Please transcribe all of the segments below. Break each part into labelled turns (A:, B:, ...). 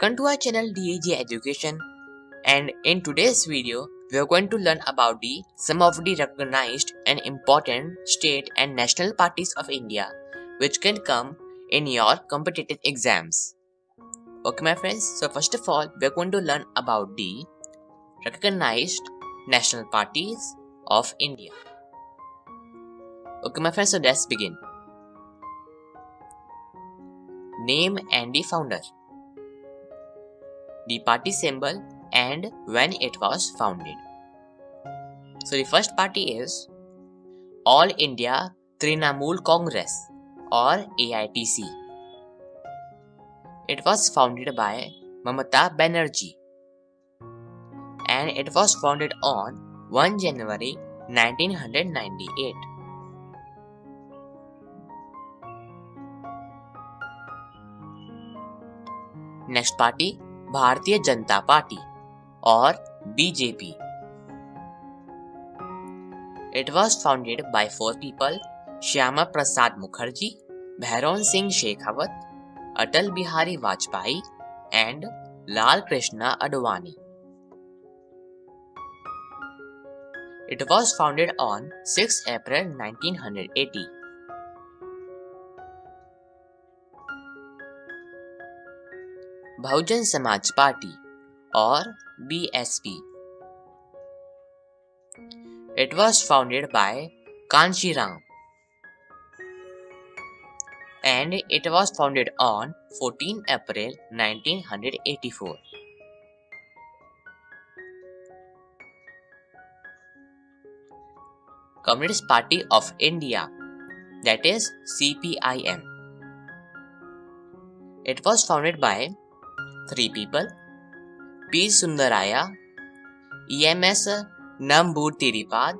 A: Welcome to our channel DAG Education and in today's video we are going to learn about the some of the recognized and important state and national parties of India which can come in your competitive exams. Okay my friends, so first of all we are going to learn about the recognized national parties of India. Okay my friends, so let's begin. Name and the founder. The party symbol and when it was founded. So the first party is All India Trinamool Congress or AITC. It was founded by Mamata Banerjee and it was founded on 1 January 1998. Next party Bharatiya Janata Party और BJP. It was founded by four people Shyama Prasad Mukherjee Bhairon Singh Shekhawat Atal Bihari Vajpayee and Lal Krishna Advani it was founded on six April 1980 Bahujan Samaj Party or BSP. It was founded by Kanshi Ram and it was founded on 14 April 1984. Communist Party of India that is CPIM. It was founded by three people P. Sundaraya, EMS Namboodiripad,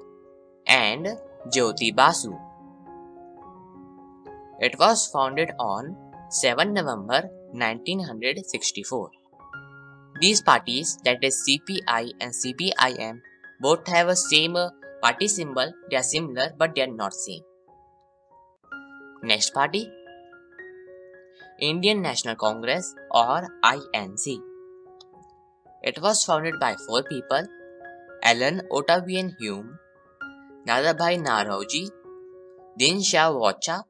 A: and Jyoti Basu. It was founded on 7 November 1964. These parties, that is CPI and CPIM, both have a same party symbol. They are similar, but they are not same. Next party, Indian National Congress or INC. It was founded by four people Allan Octavian Hume, Dadabhai Naoroji, Dinshaw Wacha,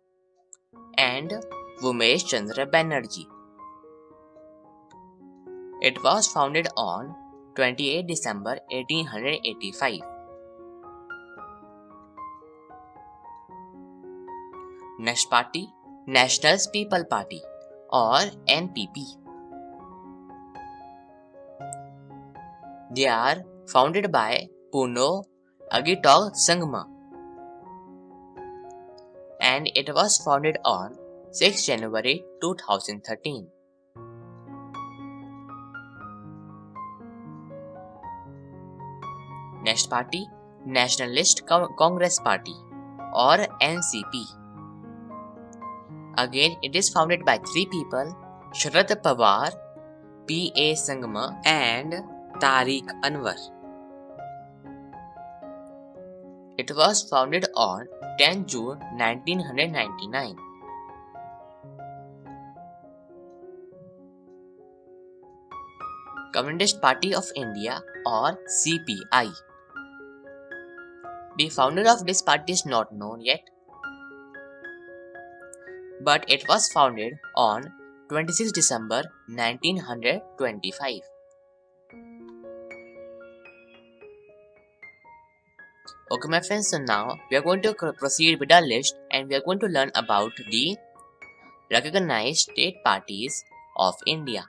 A: and Umesh Chandra Banerjee. It was founded on 28 December 1885. Next party National People Party और NPP they are founded by Purno Agitok Sangma and it was founded on six January two thousand thirteen next party Nationalist Congress Party और NCP Again, it is founded by three people Sharad Pawar, P.A. Sangma, and Tariq Anwar. It was founded on 10 June 1999. Communist Party of India or CPI. The founder of this party is not known yet, but it was founded on 26 December 1925. Okay my friends, so now we are going to proceed with our list and we are going to learn about the recognized state parties of India.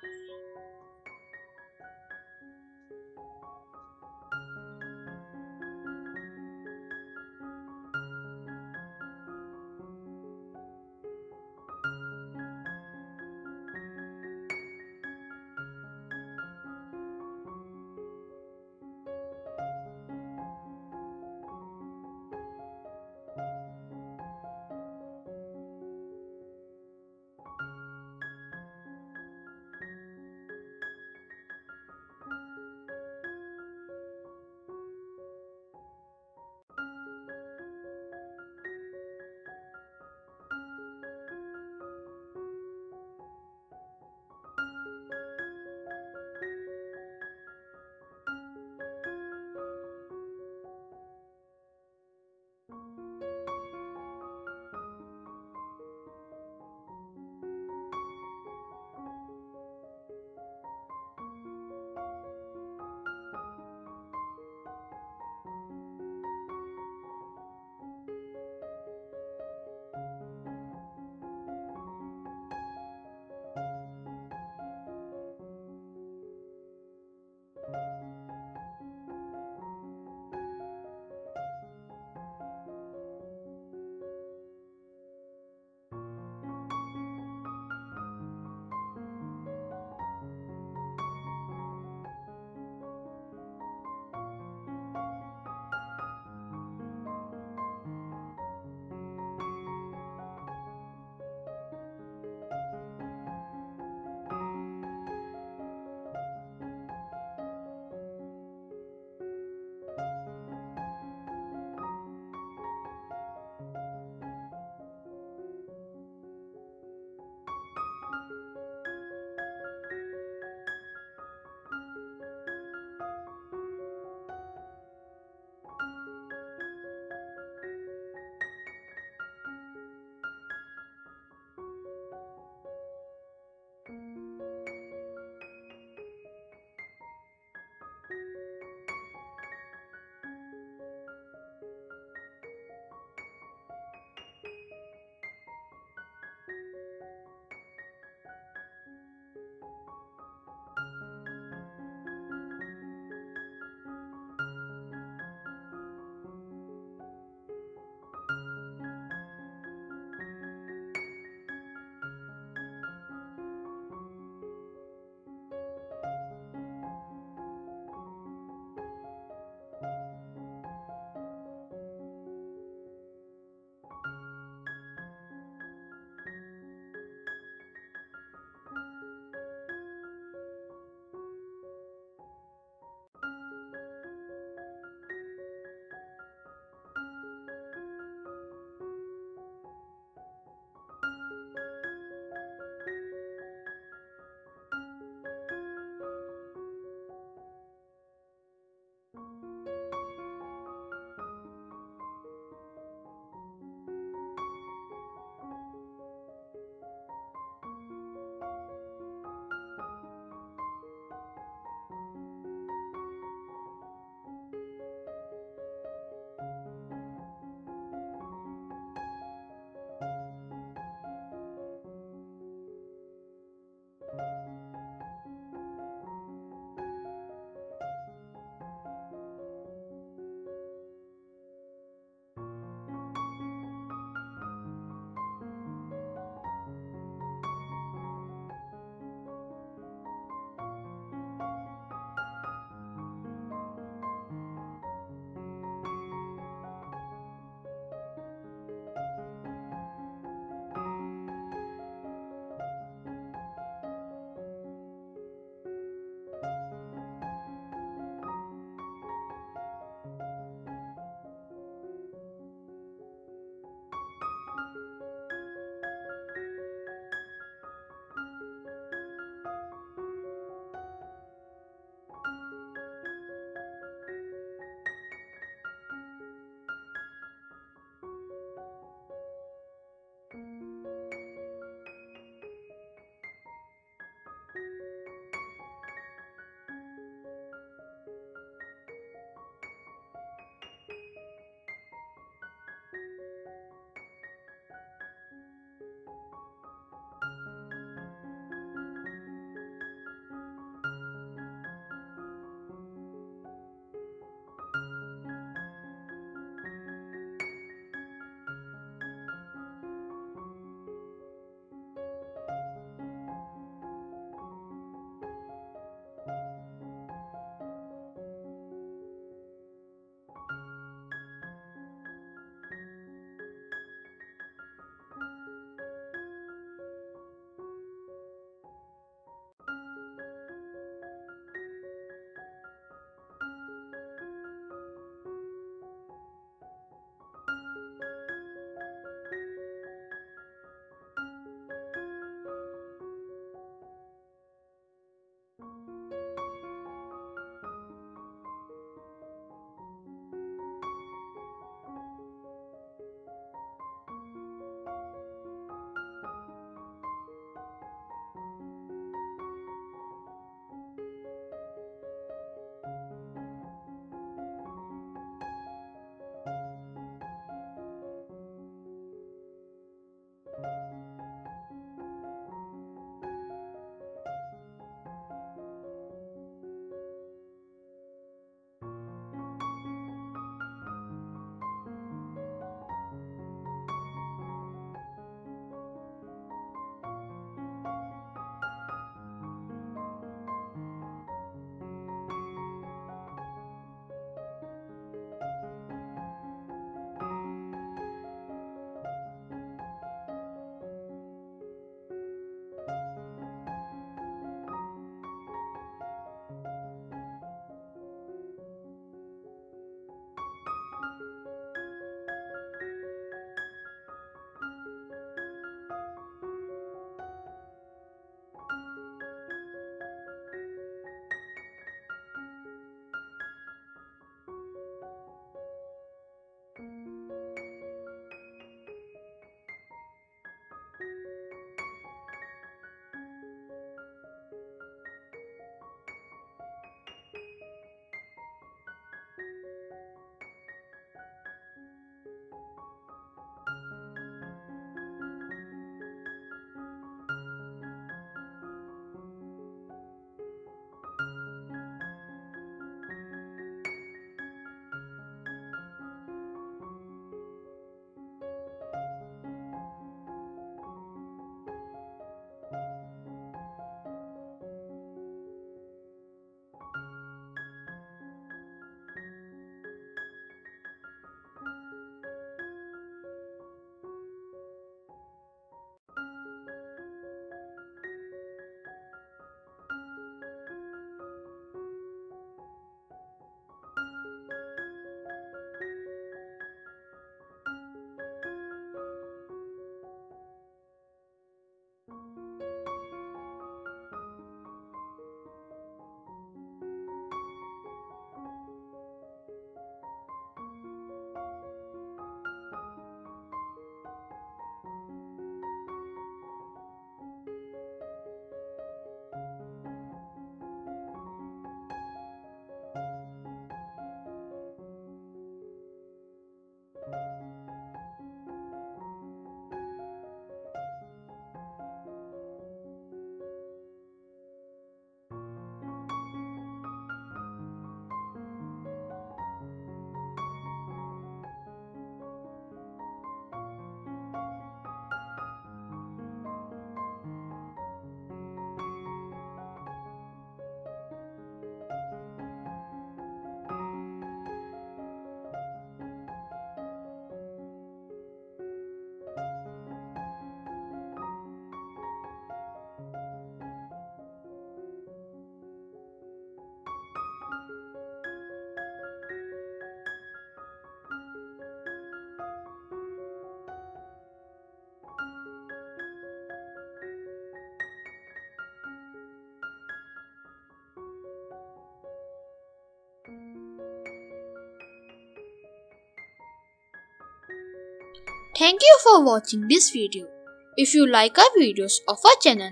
B: Thank you for watching this video. If you like our videos of our channel,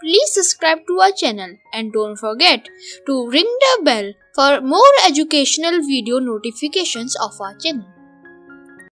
B: please subscribe to our channel and don't forget to ring the bell for more educational video notifications of our channel.